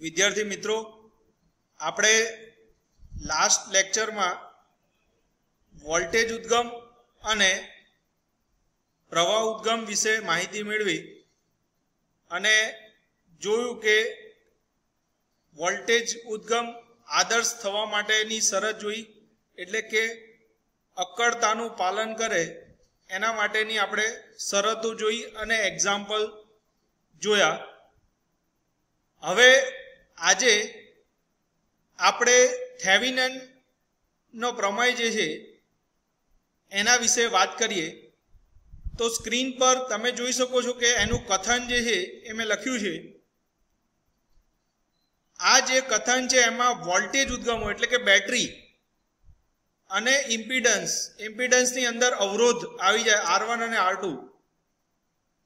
વિદ્યાર્થી મિત્રો, આપણે લાસ્ટ લેક્ચરમાં વોલ્ટેજ ઉદ્ગમ અને પ્રવાહ ઉદ્ગમ વિશે માહિતી મેળવી અને જોયું કે વોલ્ટેજ ઉદ્ગમ આદર્શ થવા માટેની શરત જોઈ, એટલે કે અક્કડતાનું પાલન કરે, એના માટેની આપણે શરતો જોઈ અને એક્ઝામ્પલ જોયા. હવે આજે આપણે થેવિનનનો પ્રમેય જે છે, એના વિશે વાત કરીએ, તો સ્ક્રીન પર તમે જોઈ શકો છો કે એનું કથન જે છે, એ મેં લખ્યું છે. આ જે કથન છે, એમાં વોલ્ટેજ ઉદ્ગમો, એટલે કે બેટરી અને ઇમ્પિડન્સ, ઇમ્પિડન્સની અંદર અવરોધ આવી જાય, આર વન અને આર ટુ.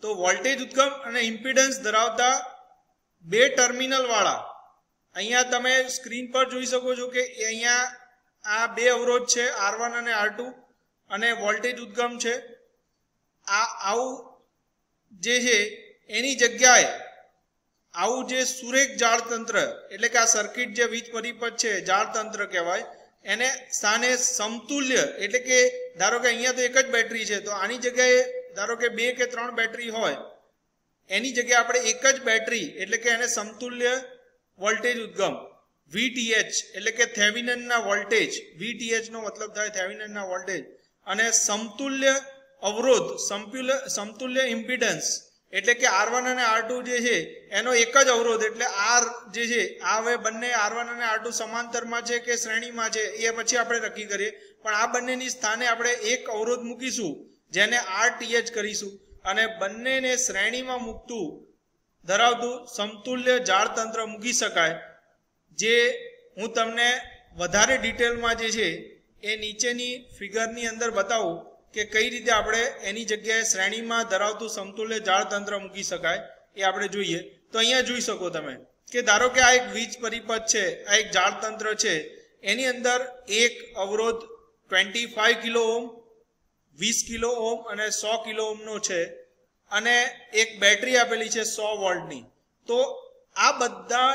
તો વોલ્ટેજ ઉદ્ગમ અને ઇમ્પિડન્સ ધરાવતા બે ટર્મિનલ વાળા અહીંયા તમે સ્ક્રીન પર જોઈ શકો છો કે અહીંયા આ બે અવરોધ છે આર અને આર અને વોલ્ટેજ ઉદ્ગમ છે. આ આવું જે છે, એની જગ્યાએ આવું જે સુરેખ જાળતંત્ર, એટલે કે આ સર્કિટ જે વીજ પરિપથ છે, જાળતંત્ર કહેવાય, એને સ્થાને સમતુલ્ય, એટલે કે ધારો કે અહીંયા તો એક જ બેટરી છે, તો આની જગ્યાએ ધારો કે બે કે ત્રણ બેટરી હોય, એની જગ્યાએ આપણે એક જ બેટરી, એટલે કે એને સમતુલ્ય વોલ્ટેજ ઉદ્ગમ વીટીએચ એટલે કે થેવિનનના વોલ્ટેજ વીટીએચનો મતલબ થાય થેવિનનના વોલ્ટેજ, અને સમતુલ્ય અવરોધ સમતુલ્ય સમતુલ્ય ઇમ્પિડન્સ એટલે કે આર અને આર જે છે, એનો એક જ અવરોધ, એટલે આર જે છે, આ હવે બંને આર અને આર સમાંતરમાં છે કે શ્રેણીમાં છે, એ પછી આપણે નક્કી કરીએ. પણ આ બંનેની સ્થાને આપણે એક અવરોધ મૂકીશું, જેને આર ટીએચ કરીશું. અને બંનેને શ્રેણીમાં મૂકતું ધરાવતું સમતુલ્ય જાળતંત્ર મૂકી શકાય, જે હું તમને વધારે ડિટેલમાં જે છે એ નીચેની ફિગરની અંદર બતાવું કે કઈ રીતે આપણે એની જગ્યાએ શ્રેણીમાં ધરાવતું સમતુલ્ય જાળતંત્ર મૂકી શકાય એ આપણે જોઈએ. તો અહીંયા જોઈ શકો તમે કે ધારો કે આ એક વીજ પરિપથ છે, આ એક જાળતંત્ર છે, એની અંદર એક અવરોધ ટ્વેન્ટી ફાઈવ કિલો ઓમ વીસ કિલો ઓમ અને સો કિલો ઓમનો છે. અને એક બેટરી આપેલી છે સો વોલ્ટની. તો આ બધા,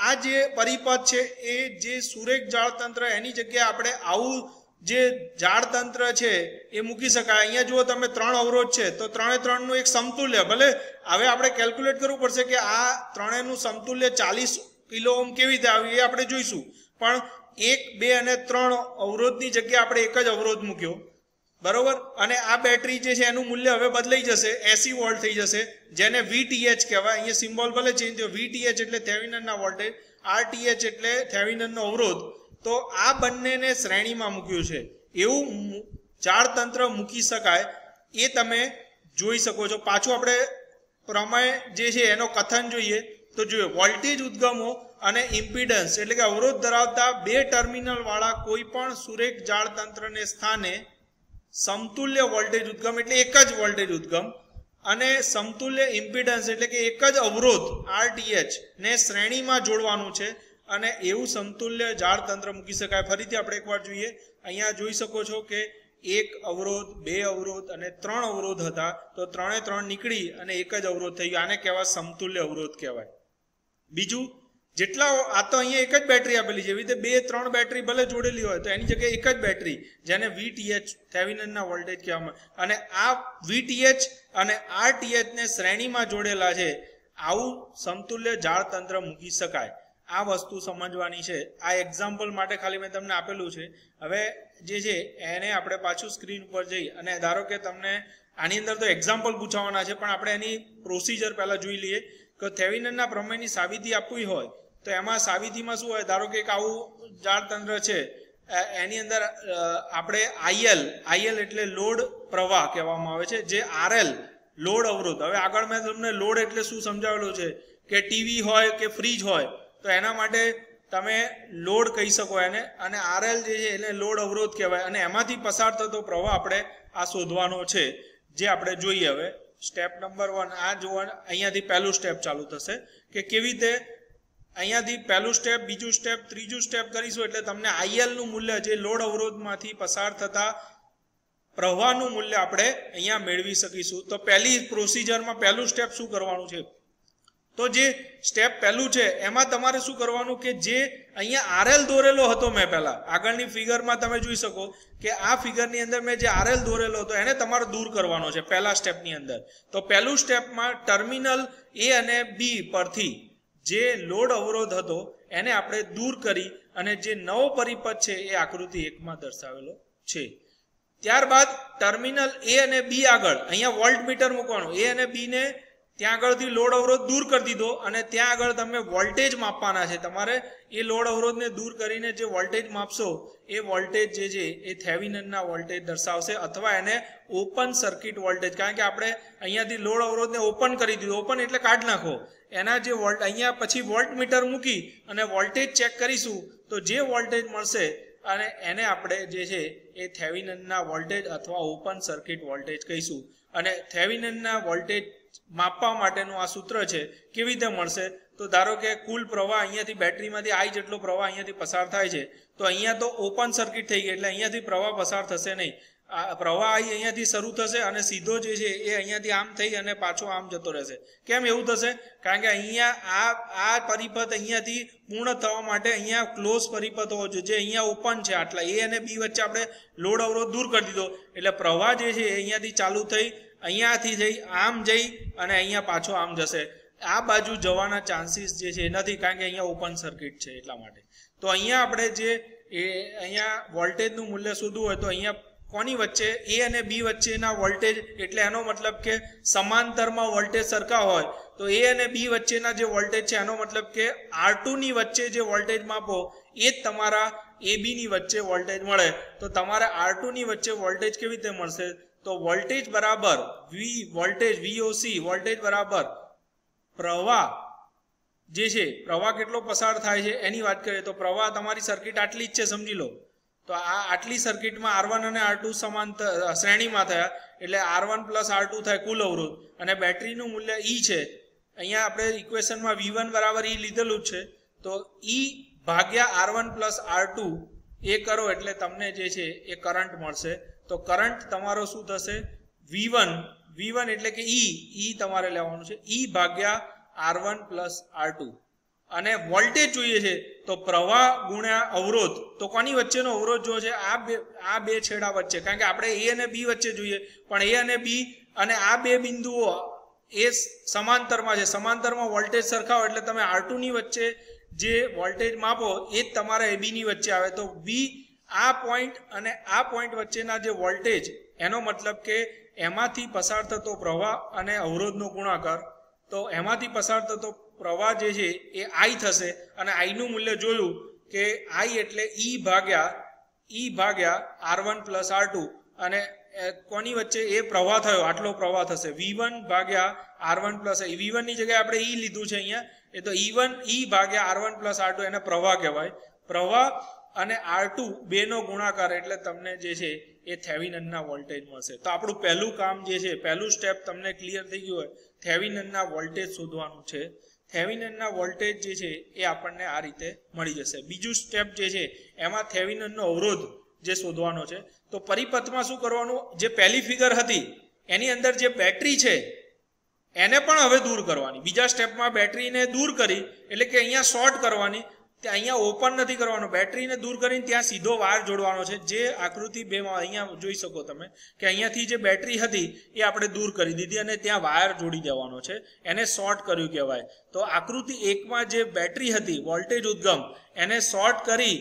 આ જે પરિપથ છે, એ જે સુરેખ જાળતંત્ર એની જગ્યાએ આપણે આવું જે જાળતંત્ર છે, એ મૂકી શકાય. અહીંયા જુઓ તમે, ત્રણ અવરોધ છે. તો ત્રણે ત્રણનું એક સમતુલ્ય, ભલે હવે આપણે કેલ્ક્યુલેટ કરવું પડશે કે આ ત્રણેયનું સમતુલ્ય ચાલીસ કિલો ઓમ કેવી રીતે આવ્યું એ આપણે જોઈશું. પણ એક, બે અને ત્રણ અવરોધની જગ્યાએ આપણે એક જ અવરોધ મૂક્યો. બરોબર? અને આ બેટરી જે છે એનું મૂલ્ય હવે બદલાઈ જશે, એસી વોલ્ટ થઈ જશે, જેને વીટીએચ કહેવાય. અહીંયા સિમ્બોલ ભલે ચેન્જ થયો વીટીએચ એટલે થેવિનનના વોલ્ટેજ આરટીએચ એટલે થેવિનનનો અવરોધ. તો આ બંનેને શ્રેણીમાં મૂક્યું છે. એવું ચાળતંત્ર મૂકી શકાય. એ તમે જોઈ શકો છો. પાછું આપણે પ્રમેય જે છે એનો કથન જોઈએ. તો જોઈએ, વોલ્ટેજ ઉદ્ગમો અને ઇમ્પિડન્સ એટલે કે અવરોધ ધરાવતા બે ટર્મિનલ વાળા કોઈ પણ સુરેખ જાળતંત્રને સ્થાને સમતુલ્ય વોલ્ટેજ ઉદ્ગમ એટલે એક જ વોલ્ટેજ ઉદ્ગમ અને સમતુલ્ય ઇમ્પિડન્સ એટલે કે એક જ અવરોધ આરટીએચ ને શ્રેણીમાં જોડવાનું છે. અને એવું સમતુલ્ય જાળતંત્ર મૂકી શકાય. ફરીથી આપણે એકવાર જોઈએ. અહીંયા જોઈ શકો છો કે એક અવરોધ, બે અવરોધ અને ત્રણ અવરોધ હતા. તો ત્રણે ત્રણ નીકળી અને એક જ અવરોધ થઈ ગયો. આને કહેવાય સમતુલ્ય અવરોધ કહેવાય. બીજું જેટલા આ તો અહીંયા એક જ બેટરી આપેલી છે. એવી રીતે બે, ત્રણ બેટરી ભલે જોડેલી હોય તો એની જગ્યાએ એક જ બેટરી જેને વીટીએચ થેવિનનના વોલ્ટેજ કહેવામાં અને આ વીટીએચ અને આરટીએચને શ્રેણીમાં જોડેલા છે. આવું સમતુલ્ય જાળતંત્ર મૂકી શકાય. આ વસ્તુ સમજવાની છે. આ એક્ઝામ્પલ માટે ખાલી મેં તમને આપેલું છે. હવે જે છે, એને આપણે પાછું સ્ક્રીન ઉપર જઈ અને ધારો કે તમને આની અંદર તો એક્ઝામ્પલ પૂછાવાના છે, પણ આપણે એની પ્રોસિજર પહેલાં જોઈ લઈએ. કે થેવિનનના પ્રમેયની સાબિતી આપવી હોય તો એમાં સાબિતીમાં શું હોય? ધારો કે એક આવું જાળતંત્ર છે એની અંદર આપણે આઈએલ આઈએલ એટલે લોડ પ્રવાહ કહેવામાં આવે છે, જે આરએલ, લોડ અવરોધ. હવે આગળ મેં તમને લોડ એટલે શું સમજાવેલું છે? કે ટીવી હોય કે ફ્રીજ હોય, તો એના માટે તમે લોડ કહી શકો એને, અને આરએલ જે છે એને લોડ અવરોધ કહેવાય. અને એમાંથી પસાર થતો પ્રવાહ આપણે આ શોધવાનો છે, જે આપણે જોઈએ હવે. સ્ટેપ નંબર વન, આ જોવા અહીંયાથી પહેલું સ્ટેપ ચાલુ થશે, કે કેવી રીતે અહીંયાથી પહેલું સ્ટેપ બીજું સ્ટેપ ત્રીજું સ્ટેપ કરીશું એટલે તમને આઈએલનું મૂલ્ય જે લોડ અવરોધમાંથી પસાર થતા પ્રવાહનું મૂલ્ય આપણે અહીંયા મેળવી શકીશું. તો પહેલી પ્રોસિજરમાં પહેલું સ્ટેપ શું કરવાનું છે? તો જે સ્ટેપ પહેલું છે, એમાં તમારે શું કરવાનું કે જે અહીંયા આરએલ દોરેલો હતો મેં પહેલા, આગળની ફિગરમાં તમે જોઈ શકો કે આ ફિગરની અંદર મેં જે આરએલ દોરેલો હતો, એને તમારે દૂર કરવાનો છે પહેલા સ્ટેપની અંદર. તો પહેલું સ્ટેપમાં ટર્મિનલ એ અને બી પરથી જે લોડ અવરોધ હતો, એને આપણે દૂર કરી અને જે નવો પરિપથ છે એ આકૃતિ એકમાં દર્શાવેલો છે. ત્યારબાદ ટર્મિનલ એ અને બી આગળ, અહીંયા વોલ્ટ મીટર મૂકવાનું, એ અને બી ને ત્યાં આગળથી લોડ અવરોધ દૂર કરી દીધો અને ત્યાં આગળ તમે વોલ્ટેજ માપવાના છે. તમારે એ લોડ અવરોધને દૂર કરીને જે વોલ્ટેજ માપશો, એ વોલ્ટેજ જે છે, એ થેવિનનના વોલ્ટેજ દર્શાવશે અથવા એને ઓપન સર્કિટ વોલ્ટેજ કારણ કે આપણે અહીંયાથી લોડ અવરોધને ઓપન કરી દીધો. ઓપન એટલે કાઢ નાખો. એના જે વોલ્ટ અહીંયા પછી વોલ્ટ મીટર મૂકી અને વોલ્ટેજ ચેક કરીશું, તો જે વોલ્ટેજ મળશે અને એને આપણે જે છે, એ થેવિનનના વોલ્ટેજ અથવા ઓપન સર્કિટ વોલ્ટેજ કહીશું. અને થેવિનનના વોલ્ટેજ માપવા માટેનું આ સૂત્ર છે, કેવી રીતે મળશે? તો ધારો કે કુલ પ્રવાહ અહીંયાથી બેટરીમાંથી આઈ જેટલો પ્રવાહ અહીંયાથી પસાર થાય છે, તો અહીંયા તો ઓપન સર્કિટ થઈ ગઈ એટલે અહીંયાથી પ્રવાહ પસાર થશે નહીં. આ પ્રવાહ આઈ અહીંયાથી શરૂ થશે અને સીધો જે છે એ અહીંયાથી આમ થઈ અને પાછો આમ જતો રહેશે. કેમ એવું થશે? કારણ કે અહીંયા આ આ પરિપથ અહીંયાથી પૂર્ણ થવા માટે અહીંયા ક્લોઝ પરિપથ હોવો જોઈએ. જે અહીંયા ઓપન છે, આટલા એ અને બી વચ્ચે આપણે લોડ અવરોધ દૂર કરી દીધો. એટલે પ્રવાહ જે છે એ અહીંયાથી ચાલુ થઈ અહીંયાથી જઈ આમ જઈ અને અહીંયા પાછો આમ જશે. આ બાજુ જવાના ચાન્સીસ જે છે એ નથી કારણ કે અહીંયા ઓપન સર્કિટ છે એટલા માટે. તો અહીંયા આપણે જે એ અહીંયા વોલ્ટેજનું મૂલ્ય શોધવું હોય તો અહીંયા કોની વચ્ચે? એ અને બી વચ્ચેના વોલ્ટેજ એટલે એનો મતલબ કે સમાંતરમાં વોલ્ટેજ સરખા હોય. તો એ અને બી વચ્ચેના જે વોલ્ટેજ છે એનો મતલબ કે આરની વચ્ચે જે વોલ્ટેજ માપો, એ જ તમારા એ બીની વચ્ચે વોલ્ટેજ મળે. તો તમારે આરની વચ્ચે વોલ્ટેજ કેવી રીતે મળશે? તો વોલ્ટેજ બરાબર વી વોલ્ટેજ વીઓસી વોલ્ટેજ બરાબર પ્રવાહ જે છે, પ્રવાહ કેટલો પસાર થાય છે એની વાત કરીએ તો પ્રવાહ તમારી સર્કિટ આટલી જ છે, સમજી લો. તો આ આટલી સર્કિટમાં આર વન અને આર ટુ સમાંતર શ્રેણીમાં થયા, એટલે R one plus R two થાય કુલ અવરોધ. અને બેટરીનું મૂલ્ય ઈ છે. અહીંયા આપણે ઇક્વેશનમાં વી વન બરાબર ઈ લીધેલું જ છે. તો ઈ ભાગ્યા R one plus R two એ કરો એટલે તમને જે છે એ કરંટ મળશે. તો કરંટ તમારો શું થશે? વી વન વી વન એટલે કે ઈ ઈ તમારે લેવાનું છે. ઈ ભાગ્યા R one plus R two અને વોલ્ટેજ જોઈએ છે, તો પ્રવાહ ગુણ્યા અવરોધ. તો કોની વચ્ચેનો અવરોધ જો છે, આ બે આ બે છેડા વચ્ચે. કારણ કે આપણે એ અને બી વચ્ચે જોઈએ. પણ એ અને બી અને આ બે બિંદુઓ એ સમાંતરમાં છે. સમાંતરમાં વોલ્ટેજ સરખાવો એટલે તમે આરની વચ્ચે જે વોલ્ટેજ માપો, એ જ તમારા એબીની વચ્ચે આવે. તો બી આ પોઈન્ટ અને આ પોઈન્ટ વચ્ચેના જે વોલ્ટેજ એનો મતલબ કે એમાંથી પસાર થતો પ્રવાહ અને અવરોધનો ગુણાકાર, તો એમાંથી પસાર થતો પ્રવાહ જે છે એ આઈ થશે અને આઈનું મૂલ્ય જોયું કે આઈ એટલે ઈ ભાગ્યા ઈ ભાગ્યા R one plus R two અને કોની વચ્ચે એ પ્રવાહ થયો, આટલો પ્રવાહ થશે. વી વન ભાગ્યા આર વન પ્લસ વી વનની જગ્યાએ આપણે ઈ લીધું છે અહીંયા, એ તો ઈ વન ઈ ભાગ્યા R one plus R two એને પ્રવાહ કહેવાય. પ્રવાહ અને આર ટુ બેનો ગુણાકાર એટલે તમને જે છે એ થેવિનનના વોલ્ટેજ મળશે. તો આપણું પહેલું કામ જે છે, પહેલું સ્ટેપ તમને ક્લિયર થઈ ગયું હોય, થેવિનનના વોલ્ટેજ શોધવાનું છે. થેવિનનના વોલ્ટેજ જે છે એ આપણને આ રીતે મળી જશે. બીજું સ્ટેપ જે છે, એમાં થેવિનનનો અવરોધ જે શોધવાનો છે. તો પરિપથમાં શું કરવાનું? જે પહેલી ફિગર હતી, એની અંદર જે બેટરી છે, એને પણ હવે દૂર કરવાની. બીજા સ્ટેપમાં બેટરીને દૂર કરી, એટલે કે અહીંયા શોર્ટ કરવાની. તે અહીંયા ઓપન નથી કરવાનો. બેટરીને દૂર કરીને ત્યાં સીધો વાયર જોડવાનો છે. જે આકૃતિ બેમાં અહીંયા જોઈ શકો તમે કે અહીંયાથી જે બેટરી હતી એ આપણે દૂર કરી દીધી અને ત્યાં વાયર જોડી દેવાનો છે. એને શોર્ટ કર્યું કહેવાય. તો આકૃતિ એકમાં જે બેટરી હતી વોલ્ટેજ ઉદ્ગમ, એને શોર્ટ કરી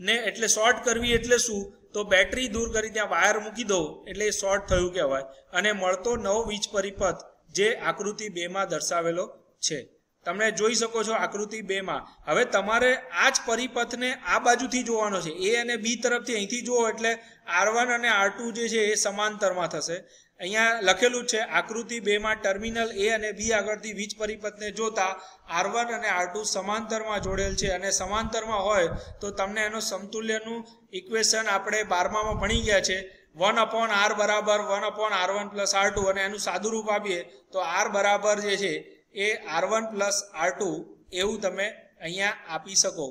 ને એટલે શોર્ટ કરવી એટલે શું? તો બેટરી દૂર કરી ત્યાં વાયર મૂકી દો એટલે એ શોર્ટ થયું કહેવાય. અને મળતો નવો વીજ પરિપથ જે આકૃતિ બેમાં દર્શાવેલો છે. તમે જોઈ શકો છો આકૃતિ બેમાં હવે તમારે આ જ પરિપથને આ બાજુથી જોવાનો છે. એ અને બી તરફથી અહીંથી જુઓ એટલે આર વન અને આર ટુ જે છે એ સમાંતરમાં થશે. અહીંયા લખેલું છે, આકૃતિ બેમાં ટર્મિનલ એ અને બી આગળથી વીજ પરિપથને જોતા આર વન અને આર ટુ સમાંતરમાં જોડેલ છે. અને સમાંતરમાં હોય તો તમને એનો સમતુલ્યનું ઇક્વેશન આપણે બારમામાં ભણી ગયા છે. વન અપોન આર બરાબર, one upon R one plus R two અને એનું સાદું રૂપ આપીએ તો આર બરાબર જે છે એ R one plus R two એવું તમે અહીંયા આપી શકો.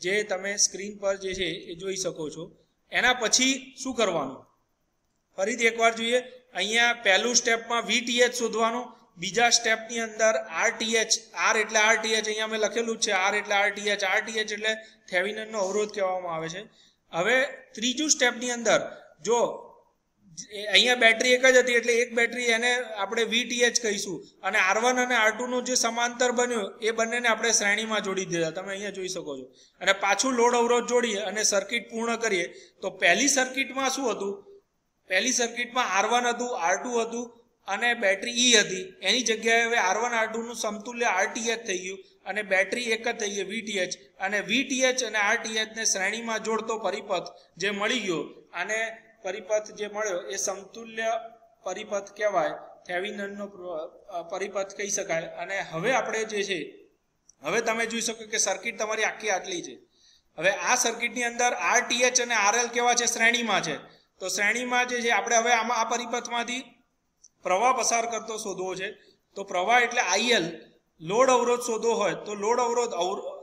જે તમે સ્ક્રીન પર જે છે એ જોઈ શકો છો. એના પછી શું કરવાનું? ફરીથી એકવાર જોઈએ. અહીંયા પહેલું સ્ટેપમાં વીટીએચ શોધવાનું. બીજા સ્ટેપની અંદર આરટીએચ આર એટલે આરટીએચ અહીંયા મેં લખેલું જ છે. આર એટલે આરટીએચ આરટીએચ એટલે થેવિનનનો અવરોધ કહેવામાં આવે છે. હવે ત્રીજું સ્ટેપની અંદર જો અહીંયા બેટરી એક જ હતી એટલે એક બેટરી એને આપણે વીટીએચ કહીશું. અને આર વન અને આરનું જે સમાંતર બન્યું, એ બંનેને આપણે શ્રેણીમાં જોડી દીધા. તમે અહીંયા જોઈ શકો છો. અને પાછું લોડ અવરોધ જોડીએ અને સર્કિટ પૂર્ણ કરીએ, તો પહેલી સર્કિટમાં શું હતું? પહેલી સર્કિટમાં આર વન હતું આર ટુ હતું અને બેટરી ઈ હતી. એની જગ્યાએ હવે આર વન આરનું સમતુલ્ય આરટીએચ થઈ ગયું અને બેટરી એક જ થઈ ગઈ વીટીએચ અને વીટીએચ અને આરટીએચ ને શ્રેણીમાં જોડતો પરિપથ જે મળી ગયો અને પરિપથ જે મળ્યો એ સમતુલ્ય પરિપથ કહેવાય થેવિનનનો પરિપથ કહી શકાય. અને હવે આપણે જે છે, હવે તમે જોઈ શકો કે સર્કિટ તમારી આખી આટલી છે. હવે આ સર્કિટની અંદર આરટીએચ અને આરએલ કેવા છે? શ્રેણીમાં છે. તો શ્રેણીમાં જે છે, આપણે હવે આમાં આ પરિપથમાંથી પ્રવાહ પસાર કરતો શોધવો છે. તો પ્રવાહ એટલે આઈએલ. લોડ અવરોધ શોધવો હોય તો લોડ અવરોધ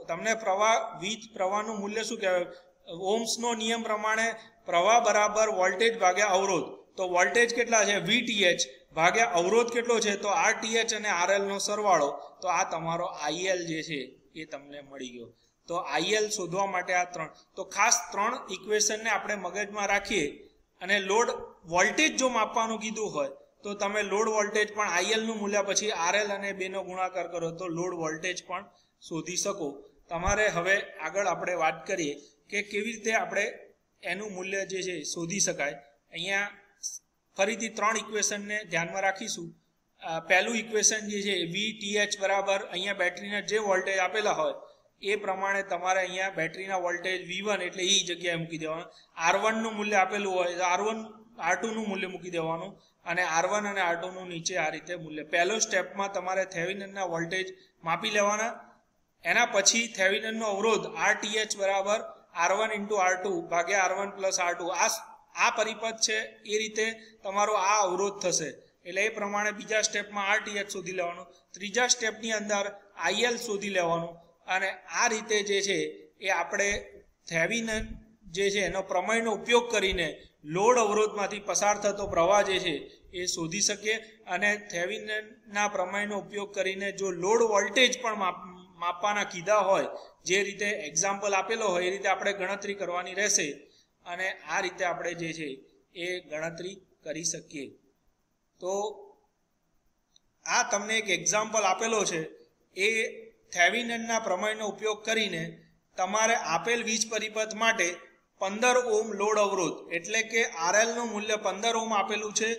તમને પ્રવાહ, વીજ પ્રવાહનું મૂલ્ય શું કહેવાય? ઓમ્સનો નિયમ પ્રમાણે પ્રવાહ બરાબર વોલ્ટેજ ભાગ્યા અવરોધ. તો વોલ્ટેજ કેટલા છે? વીટીએચ ભાગ્યા અવરોધ કેટલો છે? તો આરટીએચ અને આરએલ નો સરવાળો. તો આ તમારો આઈએલ જે છે એ તમને મળી ગયો. તો આઈએલ શોધવા માટે આ ત્રણ. તો ખાસ ત્રણ ઇક્વેશનને આપણે મગજમાં રાખીએ અને લોડ વોલ્ટેજ જો માપવાનું કીધું હોય, તો તમે લોડ વોલ્ટેજ પણ આઈએલનું મૂલ્ય પછી આરએલ અને બેનો ગુણાકાર કરો તો લોડ વોલ્ટેજ પણ શોધી શકો. તમારે હવે આગળ આપણે વાત કરીએ. કે કેવી રીતે આપણે એનું મૂલ્ય જે છે શોધી શકાય. અહીંયા ફરીથી ત્રણ ઇક્વેશનને ધ્યાનમાં રાખીશું. પહેલું ઇક્વેશન જે છે વી ટીએચ બરાબર અહીંયા બેટરીના જે વોલ્ટેજ આપેલા હોય, એ પ્રમાણે તમારે અહીંયા બેટરીના વોલ્ટેજ વી વન એટલે એ જગ્યાએ મૂકી દેવાનું. આર વનનું મૂલ્ય આપેલું હોય તો આર વન આર ટુનું મૂલ્ય મૂકી દેવાનું અને આર વન અને આર ટુનું નીચે આ રીતે મૂલ્ય. પહેલો સ્ટેપમાં તમારે થેવિનનના વોલ્ટેજ માપી લેવાના. એના પછી થેવિનનનો અવરોધ આર ટીએચ બરાબર R one into R two ભાગ્યા R one plus R two આ આ પરિપથ છે, એ રીતે તમારો આ અવરોધ થશે. એટલે એ પ્રમાણે બીજા સ્ટેપમાં આરટીએચ શોધી લેવાનું. ત્રીજા સ્ટેપની અંદર આઈએલ શોધી લેવાનું. અને આ રીતે જે છે, એ આપણે થેવિન જે છે, એનો પ્રમેયનો ઉપયોગ કરીને લોડ અવરોધમાંથી પસાર થતો પ્રવાહ જે છે, એ શોધી શકીએ. અને થેવિનના પ્રમેયનો ઉપયોગ કરીને જો લોડ વોલ્ટેજ પણ માપવાના કીધા હોય જે રીતે એક્ઝામ્પલ આપેલો હોય, એ રીતે આપણે ગણતરી કરવાની રહેશે અને આ રીતે આપણે જે છે, એ ગણતરી કરી શકીએ. તો આ તમને એક એક્ઝામ્પલ આપેલો છે, એ થેવિનનના પ્રમેયનો ઉપયોગ કરીને તમારે આપેલ વીજ પરિપથ માટે પંદર ઓમ લોડ અવરોધ, એટલે કે આરએલનું મૂલ્ય પંદર ઓમ આપેલું છે,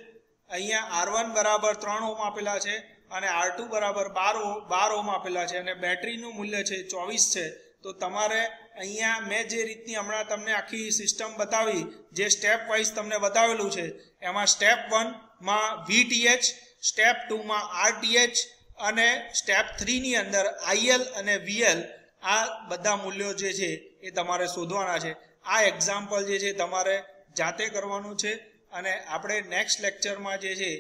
અહીંયા આર વન બરાબર ત્રણ ઓમ આપેલા છે અને આર ટુ બરાબર બાર બાર ઓમ આપેલા છે અને બેટરીનું મૂલ્ય છે ચોવીસ છે. તો તમારે અહીંયા મેં જે રીતની હમણાં તમને આખી સિસ્ટમ બતાવી, જે સ્ટેપ વાઇઝ તમને બતાવેલું છે, એમાં સ્ટેપ વનમાં વીટીએચ સ્ટેપ ટુમાં આરટીએચ અને સ્ટેપ થ્રીની અંદર આઈએલ અને વીએલ આ બધા મૂલ્યો જે છે એ તમારે શોધવાના છે. આ એક્ઝામ્પલ જે છે તમારે જાતે કરવાનું છે અને આપણે નેક્સ્ટ લેક્ચરમાં જે છે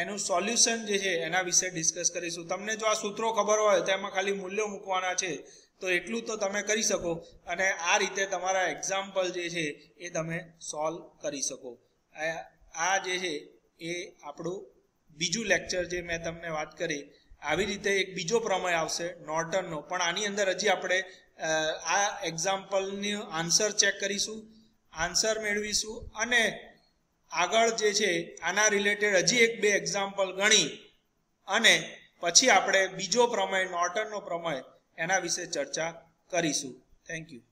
એનું સોલ્યુશન જે છે એના વિશે ડિસ્કસ કરીશું. તમને જો આ સૂત્રો ખબર હોય તો એમાં ખાલી મૂલ્યો મૂકવાના છે, તો એટલું તો તમે કરી શકો અને આ રીતે તમારા એક્ઝામ્પલ જે છે એ તમે સોલ્વ કરી શકો. આ જે છે એ આપણું બીજું લેક્ચર જે મેં તમને વાત કરી, આવી રીતે એક બીજો પ્રમેય આવશે, નોર્ટનનો. પણ આની અંદર હજી આપણે આ એક્ઝામ્પલની આન્સર ચેક કરીશું આન્સર મેળવીશું અને આગળ જે છે, આના રિલેટેડ હજી એક બે એક્ઝામ્પલ ગણી અને પછી આપણે બીજો પ્રમેય નોર્ટનનો પ્રમેય એના વિશે ચર્ચા કરીશું. Thank you